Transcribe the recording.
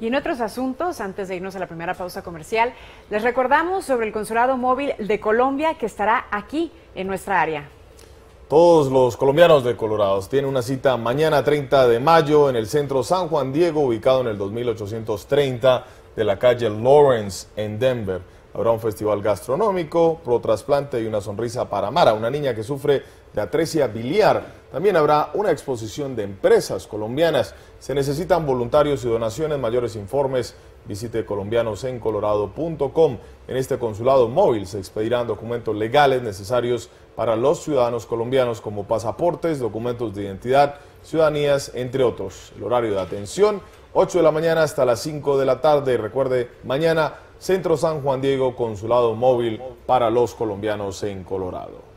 Y en otros asuntos, antes de irnos a la primera pausa comercial, les recordamos sobre el Consulado Móvil de Colombia que estará aquí en nuestra área. Todos los colombianos de Colorado tienen una cita mañana 30 de mayo en el centro San Juan Diego, ubicado en el 2830 de la calle Lawrence en Denver. Habrá un festival gastronómico, pro trasplante y una sonrisa para Mara, una niña que sufre de atresia biliar. También habrá una exposición de empresas colombianas. Se necesitan voluntarios y donaciones. Mayores informes visite colombianosencolorado.com. En este consulado móvil se expedirán documentos legales necesarios para los ciudadanos colombianos como pasaportes, documentos de identidad, ciudadanías, entre otros. El horario de atención, 8 de la mañana hasta las 5 de la tarde. Recuerde, mañana Centro San Juan Diego, consulado móvil para los colombianos en Colorado.